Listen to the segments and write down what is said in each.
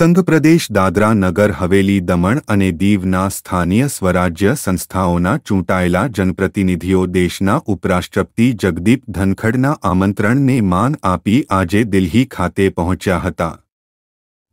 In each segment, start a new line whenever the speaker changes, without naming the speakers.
સંઘપ્રદેશ દાદરા નગર હવેલી દમણ અને દીવના સ્થાનીય સ્વરાજ્ય સંસ્થાઓના ચૂંટાયેલા જનપ્રતિનિધિઓ દેશના ઉપરાષ્ટ્રપતિ જગદીપ ધનખડના આમંત્રણને માન આપી આજે દિલ્હી ખાતે પહોંચ્યા હતા.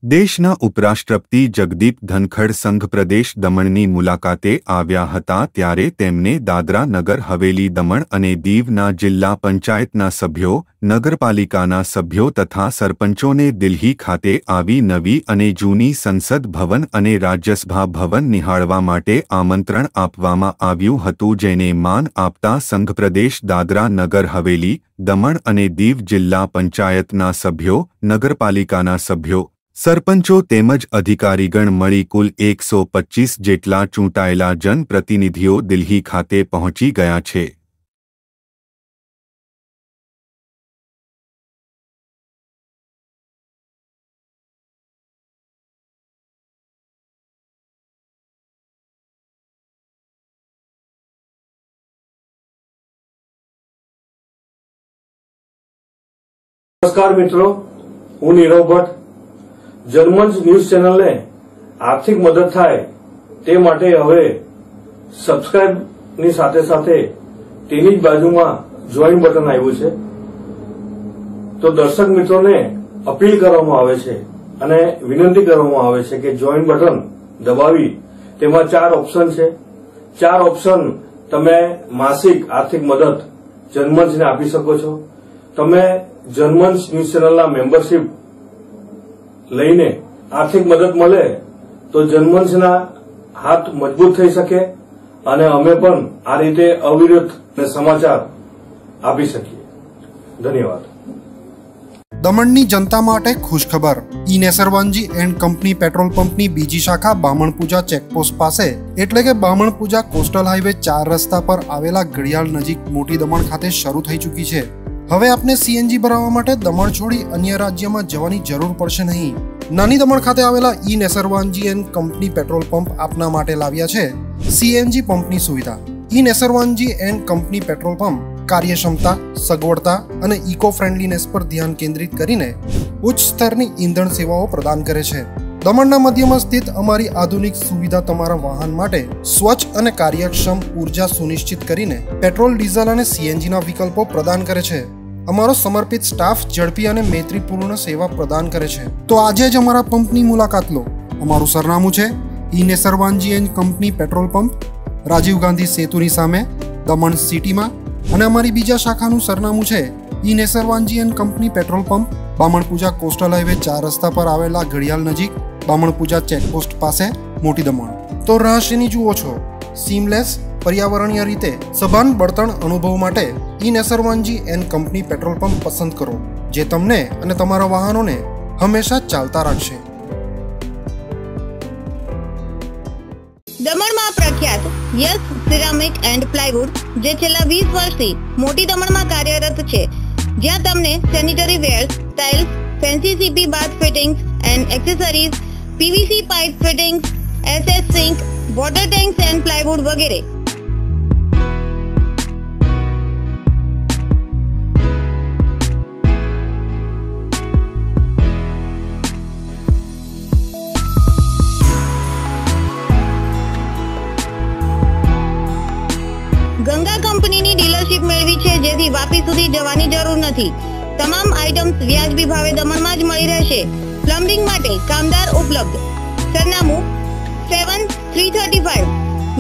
દેશના ઉપરાષ્ટ્રપતિ જગદીપ ધનખડ સંઘ પ્રદેશ દમણની મુલાકાતે આવ્યા હતા ત્યારે તેમને દાદરા નગર હવેલી દમણ અને દીવના જિલ્લા પંચાયતના સભ્યો, નગરપાલિકાના સભ્યો તથા સરપંચોને દિલ્હી ખાતે આવી નવી અને જૂની સંસદ ભવન અને રાજ્યસભા ભવન નિહાળવા માટે આમંત્રણ આપવામાં આવ્યું હતું જેને માન આપતા સંઘ પ્રદેશ દાદરા નગર હવેલી, દમણ અને દીવ જિલ્લા પંચાયતના સભ્યો, નગરપાલિકાના સભ્યો સરપંચો તેમજ અધિકારીગણ મળી કુલ એકસો પચ્ચીસ જેટલા ચૂંટાયેલા જનપ્રતિનિધિઓ દિલ્હી ખાતે પહોંચી ગયા છે.
નમસ્કાર મિત્રો, હું નીરવ ભટ્ટ જર્મન ન્યૂઝ ચેનલને આર્થિક મદદ થાય તે માટે હવે સબસ્ક્રાઇબની સાથે સાથે તેની જ બાજુમાં જોઈન બટન આવ્યું છે. તો દર્શક મિત્રોને અપીલ કરવામાં આવે છે અને વિનંતી કરવામાં આવે છે કે જોઈન બટન દબાવી. તેમાં ચાર ઓપ્શન છે. ચાર ઓપ્શન તમે માસિક આર્થિક મદદ જન્મંચને આપી શકો છો. તમે જર્મન્સ ન્યૂઝ ચેનલના મેમ્બરશીપ લઈને આર્થિક મદદ મળે તો જનમંચના હાથ મજબૂત થઈ શકે અને અમે પણ આ રીતે અવિરત સમાચાર આપી શકીએ. ધન્યવાદ.
દમણની જનતા માટે ખુશખબર. E Nesarwanji and company petrol પંપની બીજી શાખા બામણપૂજા ચેકપોસ્ટ પાસે. એટલે કે બામણપૂજા કોસ્ટલ હાઈવે ચાર રસ્તા પર આવેલા ઘડિયાળ નજીક મોટી દમણ ખાતે શરૂ થઈ ચૂકી છે. હવે આપને સીએનજી ભરાવવા માટે દમણ છોડી અન્ય રાજ્યમાં જવાની જરૂર પડશે નહીં. નાની દમણ ખાતે આવેલા E Nesarwanji and company petrol pump આપના માટે લાવ્યા છે. સીએનજી પંપની સુવિધા. E Nesarwanji and company petrol pump કાર્યક્ષમતા, સગવડતા અને ઇકો ફ્રેન્ડલીનેસ પર ધ્યાન કેન્દ્રિત કરીને ઉચ્ચ સ્તરની ઈંધણ સેવાઓ પ્રદાન કરે છે. દમણના મધ્યમાં સ્થિત અમારી આધુનિક સુવિધા તમારા વાહન માટે સ્વચ્છ અને કાર્યક્ષમ ઊર્જા સુનિશ્ચિત કરીને પેટ્રોલ, ડીઝલ અને સીએનજીના વિકલ્પો પ્રદાન કરે છે. અમારો સમર્પિત સ્ટાફ ઝડપી અને મૈત્રીપૂર્ણ સેવા પ્રદાન કરે છે. તો આજે જ અમારા પંપની મુલાકાત લો. અમારું સરનામું છે E Nesarwanji and company petrol pump, Rajiv Gandhi સેતુની સામે, દમણ સિટીમાં, અને અમારી બીજા શાખાનું સરનામું છે E Nesarwanji and company petrol pump Bamanpuja coastal highway ચાર રસ્તા પર આવેલા ઘડિયાળ નજીક બામણપૂજા ચેકપોસ્ટ પાસે, મોટી દમણ. તો રહસ્યની જુઓ છો. સીમલેસ પર્યાવરણીય રીતે સભાન બળતણ અનુભવ માટે E Nesarwanji and company petrol pump પસંદ કરો, જે તમને અને તમારા વાહનોને હંમેશા ચાલતા રાખશે.
દમણમાં પ્રખ્યાત યસ સિરામિક એન્ડ પ્લાયવુડ, જે છેલ્લા વીસ વર્ષથી મોટી દમણમાં કાર્યરત છે, જ્યાં તમને sanitary ware, tiles, fancy CP bath fittings and accessories, PVC pipe fittings, SS sink, water tanks and plywood વગેરે કંપનીની મેળવી છે જેથી વાપી સુધી જવાની જરૂર નથી. તમામ આઇટમ્સ વ્યાજબી ભાવે દમણમાં જ મળી રહેશે. પ્લમ્બિંગ માટે કામદાર ઉપલબ્ધ. સરનામું seven three thirty five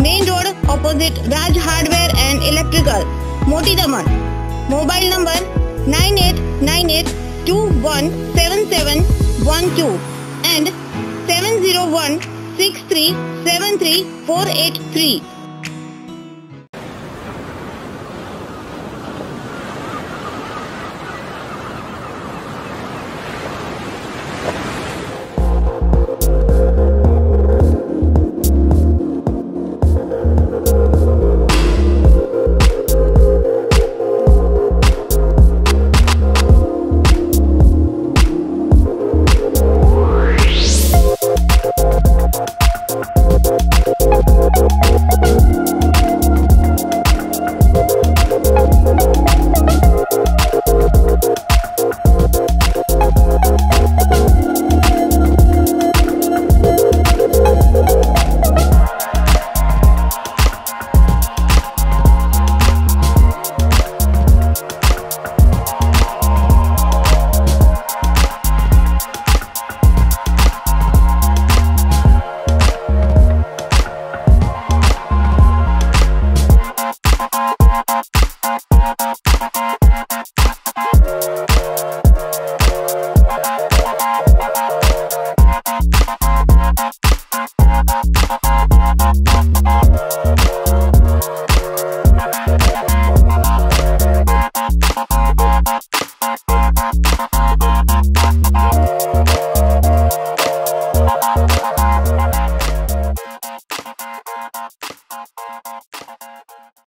main road opposite Raj hardware and electrical મોટી Daman. Mobile number nine eight nine eight two one seven seven one two and seven zero one six three seven three four eight three